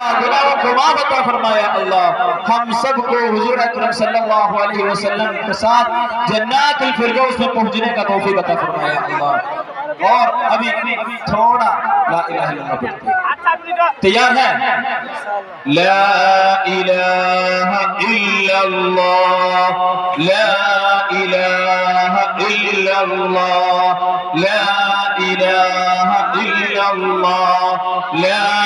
گناہوں کو معاف فرمایا، اللہ، ہم سب کو حضور اکرم صلی اللہ علیہ وسلم کے ساتھ جنات الفردوس میں پہنچنے کا توفی بتا فرمایا، اللہ۔ اور ابھی تھوڑا لا الہ الا اللہ پڑھتے تیار ہے لا الہ الا اللہ، لا الہ الا اللہ، لا الہ الا اللہ، لا الہ الا اللہ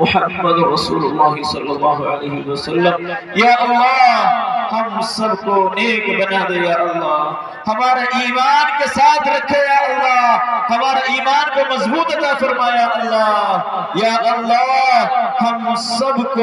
محمد رسول الله صلى الله عليه وسلم. يا الله ہم سب کو نیک بنا دے یا اللہ۔ ہمارا ایمان کے ساتھ رکھے یا اللہ۔ ہمارا ایمان کو مضبوط عطا فرمایا اللہ۔ یا اللہ، ہم سب کو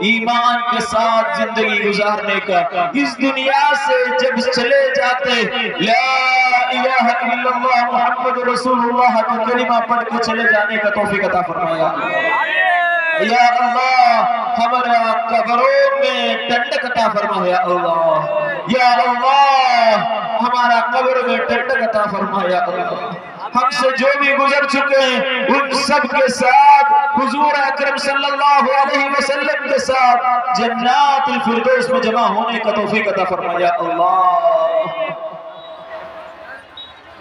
ایمان کے ساتھ زندگی گزارنے کا، اس دنیا سے جب چلے جاتے، لا الہ الا اللہ، محمد رسول اللہ کا کلمہ پڑھ کے چلے جانے کا توفیق عطا فرمایا۔ اللہ یا اللہ ہمارا قبروں میں ٹھنڈک عطا فرما یا اللہ۔ یا اللہ، ہمارا قبر میں ٹھنڈک عطا فرما یا اللہ۔ ہم سے جو بھی گزر چکے ہیں، ان سب کے ساتھ، حضور اکرم صلی اللہ علیہ وسلم کے ساتھ جنات الفردوس میں جمع ہونے کا توفیق عطا فرمایا اللہ۔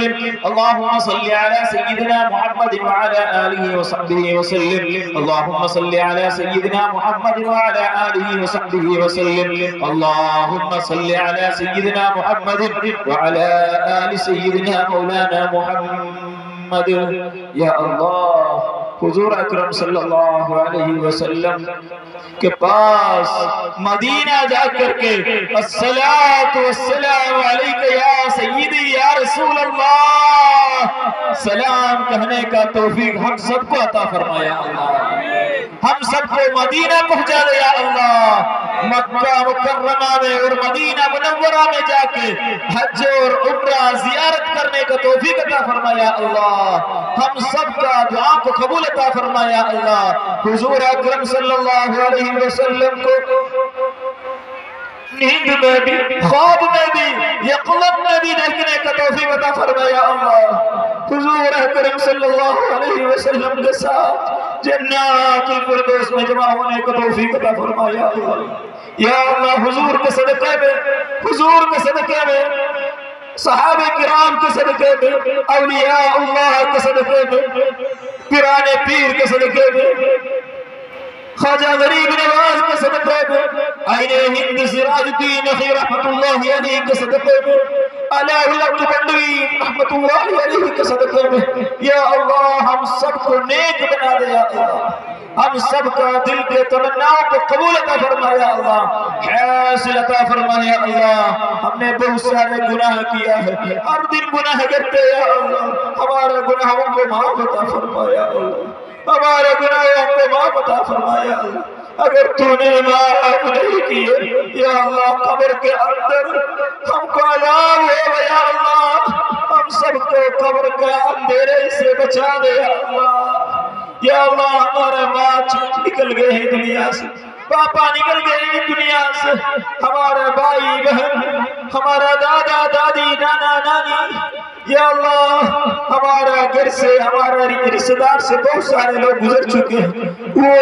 اللهم صل على سيدنا محمد وعلى آله وصحبه وسلم. اللهم صل على سيدنا محمد وعلى آله وصحبه وسلم. اللهم صل على سيدنا محمد وعلى آل سيدنا مولانا محمد. يا الله حضور اکرم صلی اللہ علیہ وسلم. کے پاس مدینہ جا کر کے السلام والسلام علیکہ یا سیدی یا رسول اللہ، سلام کہنے کا توفیق ہم سب کو عطا فرمایا اللہ۔ ہم سب کو مدینہ پہنچا دے یا اللہ۔ مکہ مکرمہ میں اور مدینہ منورہ میں جا کے حج اور عمرہ زیارت کرنے کا توفیق عطا فرمایا اللہ۔ ہم سب کا دعا کو قبول عطا فرمایا اللہ۔ حضور اکرم صلی اللہ علیہ وسلم کو نیند میں بھی خواب میں بھی یقلب میں بھی دیکھنے کا توفیق عطا فرمایا اللہ۔ حضور اکرم صلی اللہ علیہ وسلم کے ساتھ جنات الفردوس میں جمع ہونے کا توفیق عطا فرمایا اللہ۔ یا اللہ، حضور کے صدقے میں، حضور کے صدقے میں، صحابہ کرام کے صدقے میں، اولیاء اللہ کے صدقے میں پیرانے پیر کے صدقے میں، خواجہ غریب نواز کے صدقے میں آئین ہند سراج الدین اخی رحمت اللہ علیہ کے صدقے میں علیہ الحق بندوی رحمت اللہ علیہ کے صدقے میں یا اللہ، ہم سب کو نیک بنا دے یا اللہ، ہم سب کا دل کے تمناؤں کو قبول عطا فرمایا اللہ حاصل عطا فرمایا اللہ، ہم نے بہت سارے گناہ کیا ہے، ہر دن گناہ کرتے یا اللہ، ہمارے گناہوں کو معاف عطا فرمایا اللہ، ہمارے گناہوں کو معاف عطا فرمایا اللہ اگر تو نے معاف نہیں کیے، یا اللہ قبر کے اندر ہم کو عذاب ہو یا اللہ، ہم سب کو قبر کے اندھیرے سے بچا دے، یا اللہ۔ یا اللہ، ہمارے ماں نکل گئے ہیں دنیا سے۔ شہر سے ہمارا رشتہ دار سے بہت سارے لوگ گزر چکے ہیں۔ وہ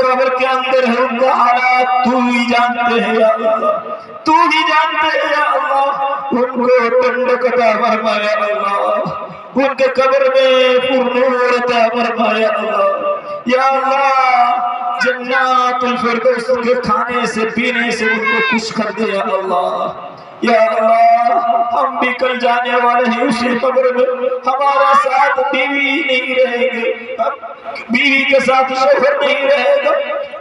قبر کے اندر ہے ان کا حالات تو ہی جانتے ہیں یا اللہ۔ تو ہی جانتے ہیں یا اللہ۔ ان کو ٹنڈک عطا فرمایا اللہ۔ ان کے قبر میں پرنور عطا فرمایا اللہ۔ یا اللہ، جنات الفردوس کے کھانے سے، پینے سے ان کو خوش کر دے یا اللہ۔ یا اللہ، ہم بھی کل جانے والے ہیں اسی قبر میں۔ ہمارا ساتھ بیوی نہیں رہے گی۔ بیوی کے ساتھ شہر نہیں رہے گا۔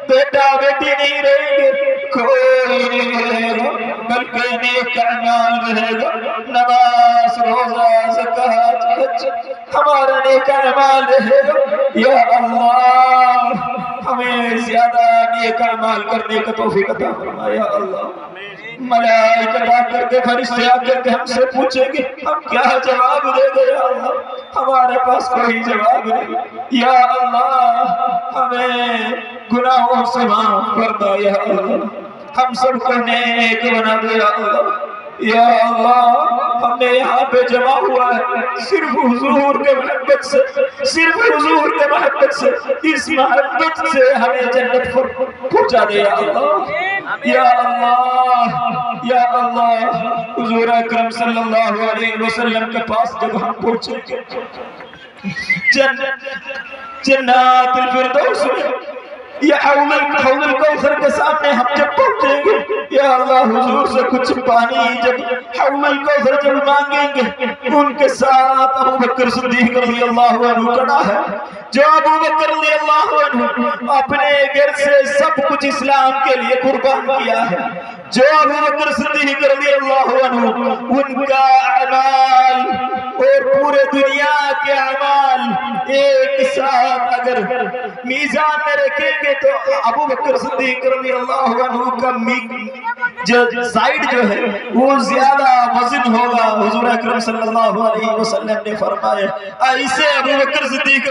بیٹا، بیٹی نہیں رہے گے کوئی نہیں رہے گا بلکہ نیک اعمال رہے گا۔ نماز، روزہ زکات حج، ہمارا نیک اعمال رہے گا۔ یا اللہ ہمیں زیادہ نیک اعمال کرنے کا توفیق عطا فرمایا اللہ۔ ملائک بات کر کے فرشتے آ کر کے ہم سے پوچھیں گے، ہم کیا جواب دے دے یا اللہ؟ ہمارے پاس کوئی جواب نہیں۔ یا اللہ، ہمیں گناہوں سے معاف کر دو، یا اللہ۔ ہم سب کو نیک بنا دے یا اللہ۔ یا اللہ، ہم نے یہاں پہ جمع ہوا ہے صرف حضور کے محبت سے، صرف حضور کے محبت سے، اس محبت سے ہمیں جنت پر پہنچا دے یا اللہ۔ یا اللہ یا اللہ، حضور اکرم صلی اللہ علیہ وسلم کے پاس جب ہم پہنچے جنات الفردوس میں حول القوثر کے سامنے ہم جب پہنچیں گے اللہ حضور سے کچھ پانی جب حرم کو جب مانگیں گے، ان کے ساتھ ابو بکر صدیق رضی اللہ عنہ کڑا ہے۔ جو ابو بکر رضی اللہ عنہ اپنے گر سے سب کچھ اسلام کے لیے قربان کیا ہے، جو ابو بکر صدیق رضی اللہ عنہ ان کا عمال اور پورے دنیا کے عمال ایک ساتھ اگر میزان میں رکھیں گے تو ابو بکر صدیق رضی اللہ عنہ کا میزان جو سائٹ جو ہے، وہ زیادہ وزن ہوگا۔ حضور اکرم صلی اللہ علیہ وسلم نے فرمایا ایسے ابو بکر صدیق